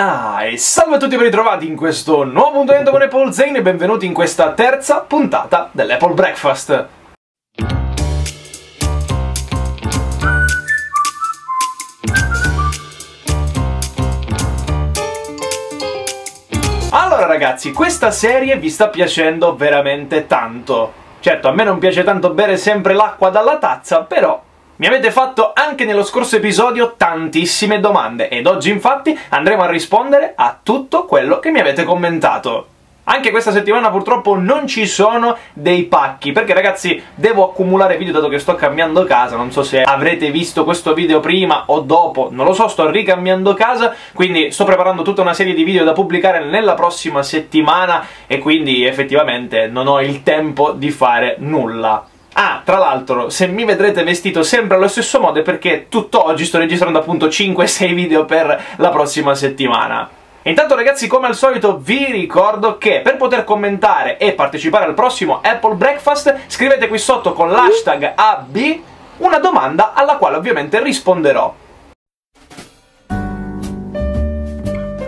Ah, e salve a tutti ben ritrovati in questo nuovo appuntamento con Apple Zane e benvenuti in questa terza puntata dell'Apple Breakfast. Allora ragazzi, questa serie vi sta piacendo veramente tanto. Certo, a me non piace tanto bere sempre l'acqua dalla tazza, però mi avete fatto anche nello scorso episodio tantissime domande ed oggi infatti andremo a rispondere a tutto quello che mi avete commentato. Anche questa settimana purtroppo non ci sono dei pacchi, perché ragazzi devo accumulare video dato che sto cambiando casa, non so se avrete visto questo video prima o dopo, non lo so, sto ricambiando casa, quindi sto preparando tutta una serie di video da pubblicare nella prossima settimana e quindi effettivamente non ho il tempo di fare nulla. Ah, tra l'altro, se mi vedrete vestito sempre allo stesso modo è perché tutt'oggi sto registrando appunto 5-6 video per la prossima settimana. Intanto ragazzi, come al solito, vi ricordo che per poter commentare e partecipare al prossimo Apple Breakfast, scrivete qui sotto con l'hashtag AB una domanda alla quale ovviamente risponderò.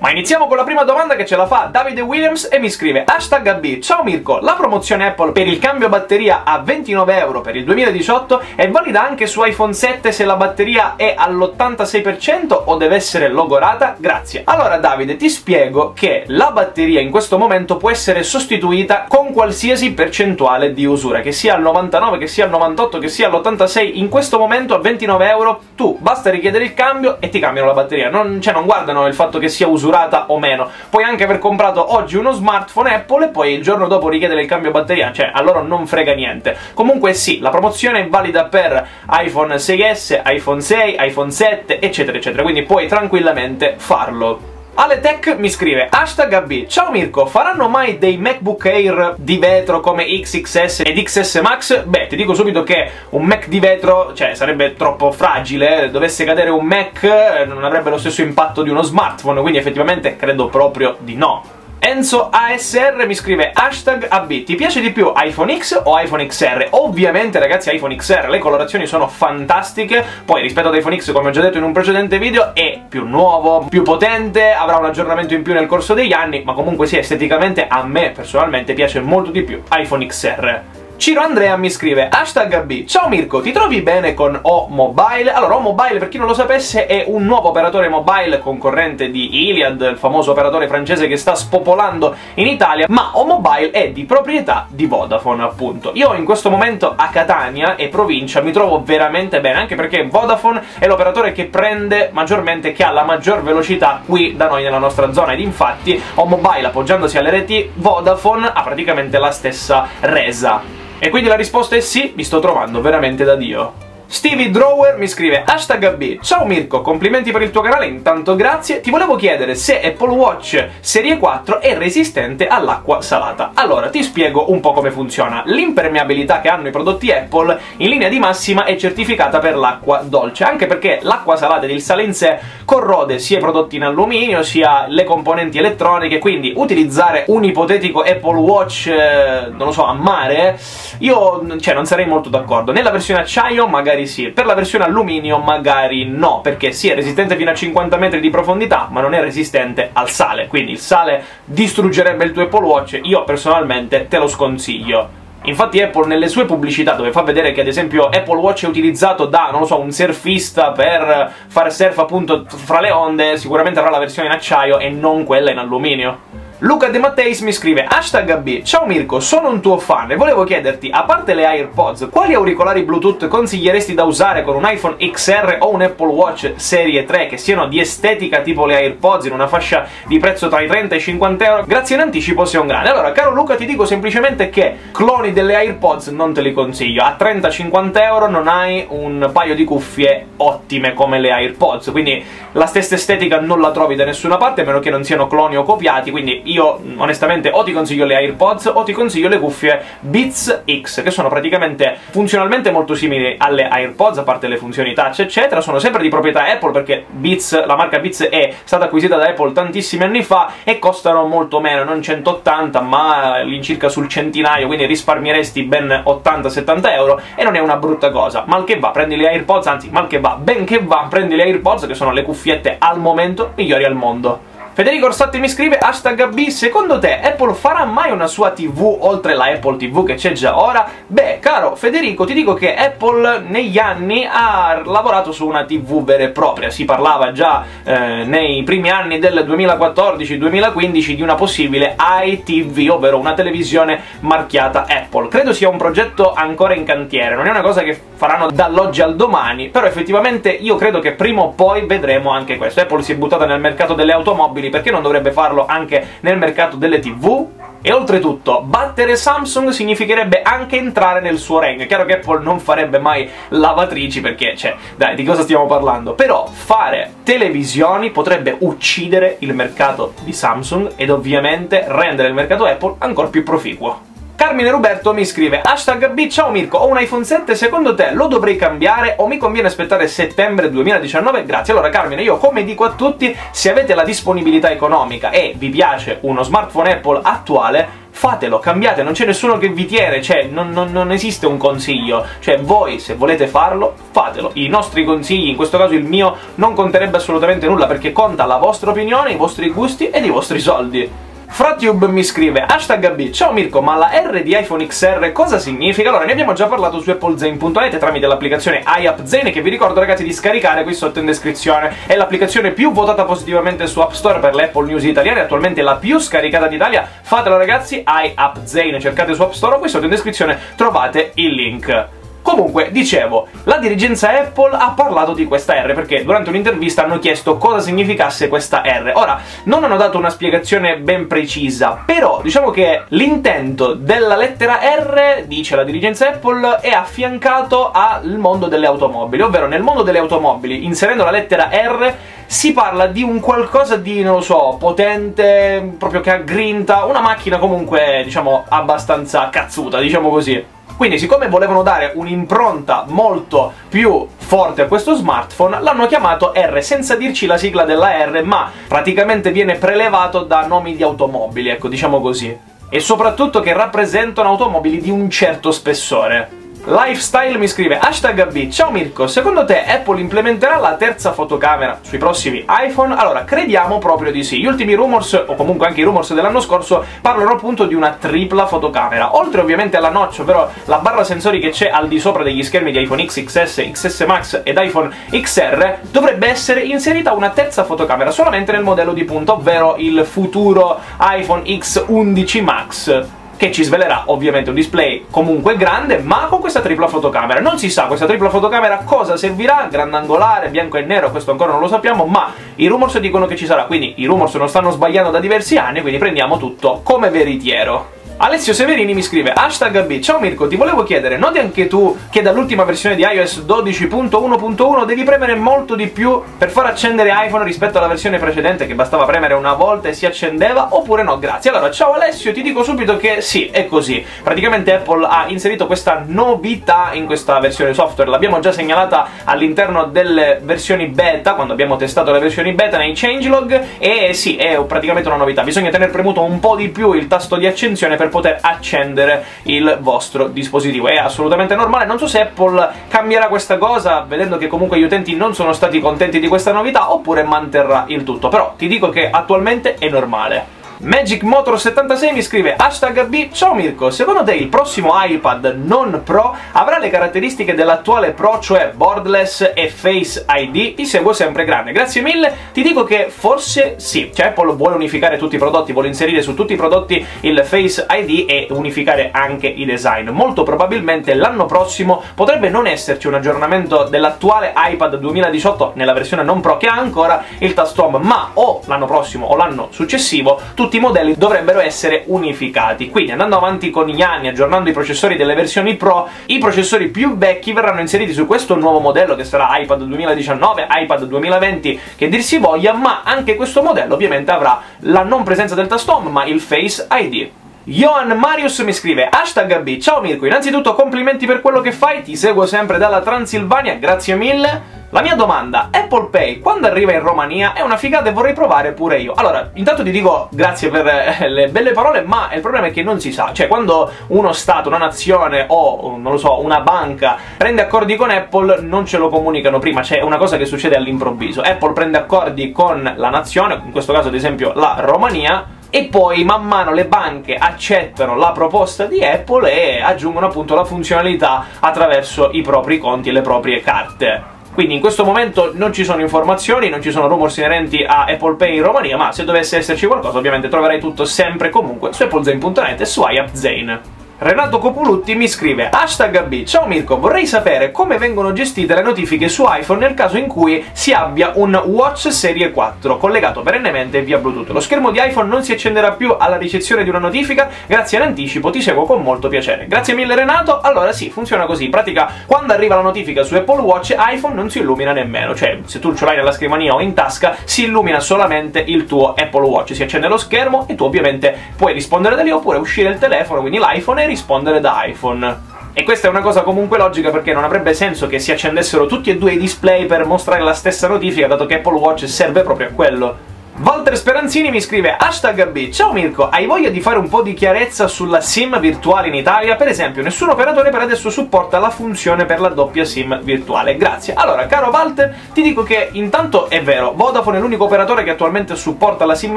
Ma iniziamo con la prima domanda che ce la fa Davide Williams e mi scrive Hashtag AB, ciao Mirko, la promozione Apple per il cambio batteria a 29 euro per il 2018 è valida anche su iPhone 7 se la batteria è all'86% o deve essere logorata? Grazie. Allora Davide, ti spiego che la batteria in questo momento può essere sostituita con qualsiasi percentuale di usura, che sia al 99, che sia al 98, che sia all'86, in questo momento a 29 euro tu basta richiedere il cambio e ti cambiano la batteria, non, cioè non guardano il fatto che sia usurata misurata o meno. Puoi anche aver comprato oggi uno smartphone Apple e poi il giorno dopo richiedere il cambio batteria, cioè a loro non frega niente. Comunque sì, la promozione è valida per iPhone 6S, iPhone 6, iPhone 7, eccetera, eccetera, quindi puoi tranquillamente farlo. Aletech mi scrive Hashtag AB Ciao Mirko, faranno mai dei MacBook Air di vetro come XXS ed XS Max? Beh, ti dico subito che un Mac di vetro, cioè, sarebbe troppo fragile. Dovesse cadere un Mac non avrebbe lo stesso impatto di uno smartphone Quindi effettivamente credo proprio di no Enzo ASR mi scrive hashtag AB Ti piace di più iPhone X o iPhone XR? Ovviamente ragazzi iPhone XR, le colorazioni sono fantastiche. Poi rispetto ad iPhone X come ho già detto in un precedente video È più nuovo, più potente, avrà un aggiornamento in più nel corso degli anni Ma comunque sì, esteticamente a me personalmente piace molto di più iPhone XR Ciro Andrea mi scrive Hashtag AB Ciao Mirko, ti trovi bene con O Mobile? Allora, O Mobile, per chi non lo sapesse, è un nuovo operatore mobile concorrente di Iliad, il famoso operatore francese che sta spopolando in Italia, ma O Mobile è di proprietà di Vodafone, appunto. Io in questo momento a Catania e provincia mi trovo veramente bene, anche perché Vodafone è l'operatore che prende maggiormente, che ha la maggior velocità qui da noi nella nostra zona, ed infatti O Mobile, appoggiandosi alle reti Vodafone, ha praticamente la stessa resa. E quindi la risposta è sì, mi sto trovando veramente da Dio. Stevie Drawer mi scrive Hashtag AB Ciao Mirko, complimenti per il tuo canale, intanto grazie. Ti volevo chiedere se Apple Watch Serie 4 è resistente all'acqua salata. Allora, ti spiego un po' come funziona. L'impermeabilità che hanno i prodotti Apple in linea di massima è certificata per l'acqua dolce Anche perché l'acqua salata ed il sale in sé corrode sia i prodotti in alluminio sia le componenti elettroniche Quindi utilizzare un ipotetico Apple Watch, eh, non lo so, a mare Io, cioè, non sarei molto d'accordo. Nella versione acciaio magari magari sì. Per la versione alluminio magari no, perché sì, è resistente fino a 50 metri di profondità, ma non è resistente al sale. Quindi il sale distruggerebbe il tuo Apple Watch, io personalmente te lo sconsiglio. Infatti Apple nelle sue pubblicità dove fa vedere che ad esempio Apple Watch è utilizzato da, non lo so, un surfista per fare surf appunto fra le onde, sicuramente avrà la versione in acciaio e non quella in alluminio. Luca De Matteis mi scrive Hashtag AB Ciao Mirko, sono un tuo fan e volevo chiederti, a parte le AirPods, quali auricolari Bluetooth consiglieresti da usare con un iPhone XR o un Apple Watch Serie 3 che siano di estetica tipo le AirPods in una fascia di prezzo tra i 30 e i 50 euro? Grazie in anticipo, sei un grande. Allora, caro Luca, ti dico semplicemente che cloni delle AirPods non te li consiglio. A 30-50 euro non hai un paio di cuffie ottime come le AirPods, quindi la stessa estetica non la trovi da nessuna parte, a meno che non siano cloni o copiati, quindi io onestamente o ti consiglio le AirPods o ti consiglio le cuffie Beats X, che sono praticamente funzionalmente molto simili alle AirPods, a parte le funzioni touch eccetera, sono sempre di proprietà Apple perché Beats, la marca Beats è stata acquisita da Apple tantissimi anni fa e costano molto meno, non 180 ma all'incirca sul centinaio, quindi risparmieresti ben 80-70 euro e non è una brutta cosa. Mal che va, prendi le AirPods, anzi mal che va, ben che va, prendi le AirPods che sono le cuffiette al momento migliori al mondo. Federico Orsatti mi scrive hashtag B, secondo te Apple farà mai una sua TV oltre la Apple TV che c'è già ora? Beh, caro Federico, ti dico che Apple negli anni ha lavorato su una TV vera e propria, si parlava già eh, nei primi anni del 2014-2015 di una possibile iTV, ovvero una televisione marchiata Apple. Credo sia un progetto ancora in cantiere, non è una cosa che faranno dall'oggi al domani, però effettivamente io credo che prima o poi vedremo anche questo. Apple si è buttata nel mercato delle automobili, quindi perché non dovrebbe farlo anche nel mercato delle tv? E oltretutto, battere Samsung significherebbe anche entrare nel suo regno. È chiaro che Apple non farebbe mai lavatrici perché, cioè, dai, di cosa stiamo parlando? Però fare televisioni potrebbe uccidere il mercato di Samsung ed ovviamente rendere il mercato Apple ancora più proficuo. Carmine Roberto mi scrive Hashtag B, ciao Mirko, ho un iPhone 7, secondo te lo dovrei cambiare o mi conviene aspettare settembre 2019? Grazie. Allora Carmine, io come dico a tutti, se avete la disponibilità economica e vi piace uno smartphone Apple attuale, fatelo, cambiate, non c'è nessuno che vi tiene, cioè non, non, non, esiste un consiglio, cioè voi se volete farlo, fatelo. I nostri consigli, in questo caso il mio, non conterebbe assolutamente nulla perché conta la vostra opinione, i vostri gusti ed i vostri soldi. Fratube mi scrive Hashtag B Ciao Mirko, ma la R di iPhone XR cosa significa? Allora, ne abbiamo già parlato su applezane.net tramite l'applicazione iAppZane che vi ricordo ragazzi di scaricare qui sotto in descrizione. È l'applicazione più votata positivamente su App Store per le Apple News italiane, attualmente la più scaricata d'Italia. Fatelo ragazzi, iAppZane, cercate su App Store, qui sotto in descrizione trovate il link. Comunque, dicevo, la dirigenza Apple ha parlato di questa R perché durante un'intervista hanno chiesto cosa significasse questa R. Ora, non hanno dato una spiegazione ben precisa, però diciamo che l'intento della lettera R, dice la dirigenza Apple, è affiancato al mondo delle automobili, ovvero nel mondo delle automobili, inserendo la lettera R, si parla di un qualcosa di, non lo so, potente, proprio che aggrinta, una macchina comunque, diciamo, abbastanza cazzuta, diciamo così. Quindi siccome volevano dare un'impronta molto più forte a questo smartphone, l'hanno chiamato R senza dirci la sigla della R, ma praticamente viene prelevato da nomi di automobili, ecco, diciamo così. E soprattutto che rappresentano automobili di un certo spessore. Lifestyle mi scrive Hashtag B Ciao Mirko, secondo te Apple implementerà la terza fotocamera sui prossimi iPhone? Allora, crediamo proprio di sì. Gli ultimi rumors, o comunque anche i rumors dell'anno scorso, parlano appunto di una tripla fotocamera. Oltre ovviamente alla notch, ovvero la barra sensori che c'è al di sopra degli schermi di iPhone X, XS, XS Max ed iPhone XR, dovrebbe essere inserita una terza fotocamera solamente nel modello di punta, ovvero il futuro iPhone X11 Max che ci svelerà ovviamente un display comunque grande, ma con questa tripla fotocamera. Non si sa questa tripla fotocamera cosa servirà, grandangolare, bianco e nero, questo ancora non lo sappiamo, ma i rumors dicono che ci sarà, quindi i rumors non stanno sbagliando da diversi anni, quindi prendiamo tutto come veritiero. Alessio Severini mi scrive Hashtag B, ciao Mirko, ti volevo chiedere, noti anche tu che dall'ultima versione di iOS 12.1.1 devi premere molto di più per far accendere iPhone rispetto alla versione precedente che bastava premere una volta e si accendeva, oppure no? Grazie. Allora, ciao Alessio, ti dico subito che sì, è così. Praticamente Apple ha inserito questa novità in questa versione software, l'abbiamo già segnalata all'interno delle versioni beta, quando abbiamo testato le versioni beta nei changelog, e sì, è praticamente una novità. Bisogna tenere premuto un po' di più il tasto di accensione per per poter accendere il vostro dispositivo. È assolutamente normale, non so se Apple cambierà questa cosa, vedendo che comunque gli utenti non sono stati contenti di questa novità, oppure manterrà il tutto, però ti dico che attualmente è normale. Magic Motor 76 mi scrive Hashtag B Ciao Mirko, secondo te il prossimo iPad non Pro avrà le caratteristiche dell'attuale Pro, cioè boardless e Face ID? Ti seguo sempre grande, grazie mille, ti dico che forse sì, cioè Apple vuole unificare tutti i prodotti, vuole inserire su tutti i prodotti il Face ID e unificare anche i design. Molto probabilmente l'anno prossimo potrebbe non esserci un aggiornamento dell'attuale iPad 2018 nella versione non Pro che ha ancora il tasto home, ma o l'anno prossimo o l'anno successivo tutti tutti i modelli dovrebbero essere unificati. Quindi andando avanti con gli anni, aggiornando i processori delle versioni Pro, i processori più vecchi verranno inseriti su questo nuovo modello che sarà iPad 2019, iPad 2020, che dir si voglia, ma anche questo modello ovviamente avrà la non presenza del tasto home, ma il Face ID. Johan Marius mi scrive Hashtag B, ciao Mirko, innanzitutto complimenti per quello che fai, ti seguo sempre dalla Transilvania, grazie mille. La mia domanda, Apple Pay quando arriva in Romania è una figata e vorrei provare pure io. Allora, intanto ti dico grazie per eh, le belle parole, ma il problema è che non si sa. Cioè, quando uno Stato, una nazione o, non lo so, una banca prende accordi con Apple, non ce lo comunicano prima, c'è una cosa che succede all'improvviso. Apple prende accordi con la nazione, in questo caso ad esempio la Romania, e poi man mano le banche accettano la proposta di Apple e aggiungono appunto la funzionalità attraverso i propri conti e le proprie carte. Quindi in questo momento non ci sono informazioni, non ci sono rumors inerenti a Apple Pay in Romania, ma se dovesse esserci qualcosa ovviamente troverai tutto sempre comunque su applezane.net e su iAppZane. Renato Copulutti mi scrive Hashtag B, ciao Mirko, vorrei sapere come vengono gestite le notifiche su iPhone nel caso in cui si abbia un Watch Serie 4 collegato perennemente via Bluetooth. Lo schermo di iPhone non si accenderà più alla ricezione di una notifica, grazie all'anticipo, ti seguo con molto piacere. Grazie mille Renato, allora sì, funziona così, in pratica quando arriva la notifica su Apple Watch iPhone non si illumina nemmeno, cioè se tu ce l'hai nella scrivania o in tasca si illumina solamente il tuo Apple Watch, si accende lo schermo e tu ovviamente puoi rispondere da lì oppure uscire il telefono, quindi l'iPhone rispondere da iPhone. E questa è una cosa comunque logica perché non avrebbe senso che si accendessero tutti e due i display per mostrare la stessa notifica, dato che Apple Watch serve proprio a quello. Walter Speranzini mi scrive Hashtag B Ciao Mirko, hai voglia di fare un po' di chiarezza sulla SIM virtuale in Italia? Per esempio, nessun operatore per adesso supporta la funzione per la doppia SIM virtuale. Grazie. Allora, caro Walter, ti dico che intanto è vero, Vodafone è l'unico operatore che attualmente supporta la SIM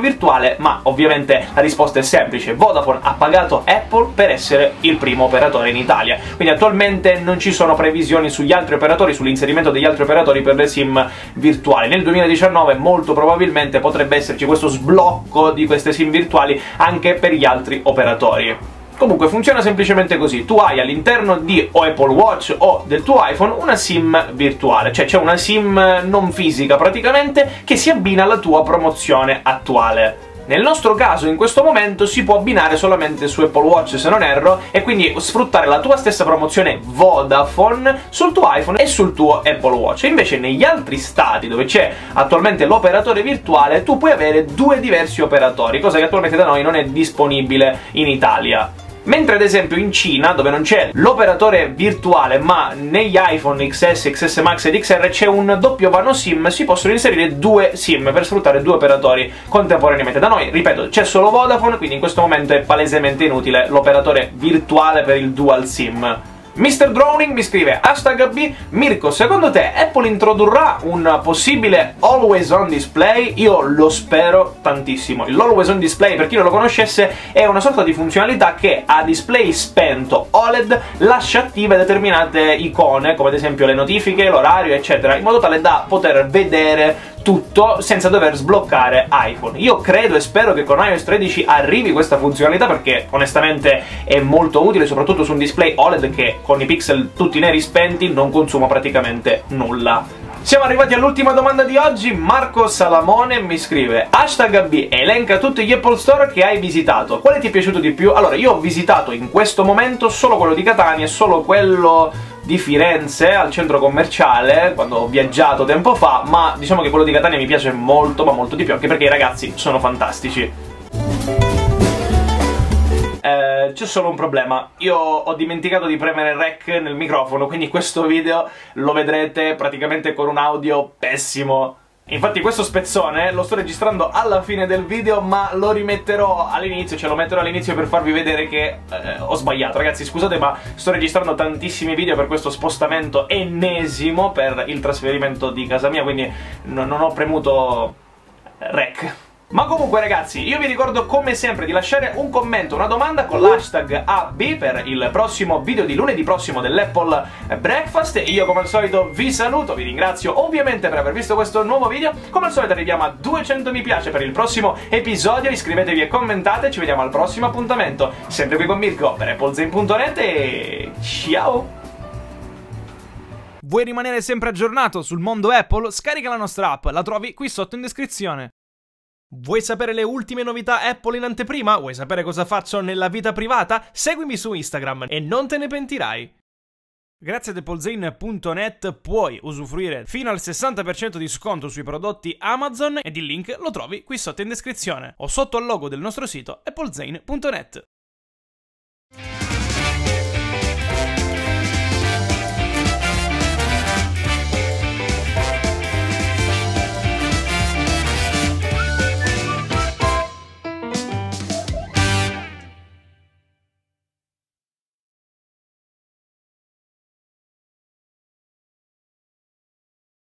virtuale, ma ovviamente la risposta è semplice. Vodafone ha pagato Apple per essere il primo operatore in Italia. Quindi attualmente non ci sono previsioni sugli altri operatori, sull'inserimento degli altri operatori per le SIM virtuali. Nel 2019 molto probabilmente potrebbe potrebbe esserci questo sblocco di queste sim virtuali anche per gli altri operatori. Comunque funziona semplicemente così, tu hai all'interno di o Apple Watch o del tuo iPhone una SIM virtuale, cioè c'è una SIM non fisica praticamente che si abbina alla tua promozione attuale. Nel nostro caso, in questo momento, si può abbinare solamente su Apple Watch, se non erro, e quindi sfruttare la tua stessa promozione Vodafone sul tuo iPhone e sul tuo Apple Watch. Invece negli altri stati dove c'è attualmente l'operatore virtuale, tu puoi avere due diversi operatori, cosa che attualmente da noi non è disponibile in Italia. Mentre ad esempio in Cina, dove non c'è l'operatore virtuale, ma negli iPhone XS, XS Max ed XR c'è un doppio vano SIM, si possono inserire due SIM per sfruttare due operatori contemporaneamente. Da noi, ripeto, c'è solo Vodafone, quindi in questo momento è palesemente inutile l'operatore virtuale per il dual SIM. Mr. Drowning mi scrive Hashtag B Mirko, secondo te Apple introdurrà un possibile Always On Display? Io lo spero tantissimo. L'Always On Display, per chi non lo conoscesse, è una sorta di funzionalità che a display spento OLED lascia attive determinate icone, come ad esempio le notifiche, l'orario, eccetera, in modo tale da poter vedere tutto senza dover sbloccare iPhone. Io credo e spero che con iOS 13 arrivi questa funzionalità perché onestamente è molto utile, soprattutto su un display OLED che con i pixel tutti neri spenti non consuma praticamente nulla. Siamo arrivati all'ultima domanda di oggi, Marco Salamone mi scrive Hashtag B, elenca tutti gli Apple Store che hai visitato, quale ti è piaciuto di più? Allora, io ho visitato in questo momento solo quello di Catania e solo quello di Firenze al centro commerciale quando ho viaggiato tempo fa, ma diciamo che quello di Catania mi piace molto, ma molto di più, anche perché i ragazzi sono fantastici. C'è solo un problema, io ho dimenticato di premere rec nel microfono, quindi questo video lo vedrete praticamente con un audio pessimo. Infatti questo spezzone lo sto registrando alla fine del video ma lo rimetterò all'inizio, cioè lo metterò all'inizio per farvi vedere che eh, ho sbagliato. Ragazzi scusate ma sto registrando tantissimi video per questo spostamento ennesimo per il trasferimento di casa mia, quindi non ho premuto rec. Ma comunque ragazzi, io vi ricordo come sempre di lasciare un commento, una domanda con l'hashtag AB per il prossimo video di lunedì prossimo dell'Apple Breakfast e io come al solito vi saluto, vi ringrazio ovviamente per aver visto questo nuovo video, come al solito arriviamo a 200 mi piace per il prossimo episodio, iscrivetevi e commentate, ci vediamo al prossimo appuntamento, sempre qui con Mirko per applezane.net e ciao! Vuoi rimanere sempre aggiornato sul mondo Apple? Scarica la nostra app, la trovi qui sotto in descrizione. Vuoi sapere le ultime novità Apple in anteprima? Vuoi sapere cosa faccio nella vita privata? Seguimi su Instagram e non te ne pentirai. Grazie ad applezane.net puoi usufruire fino al 60% di sconto sui prodotti Amazon ed il link lo trovi qui sotto in descrizione o sotto al logo del nostro sito applezane.net.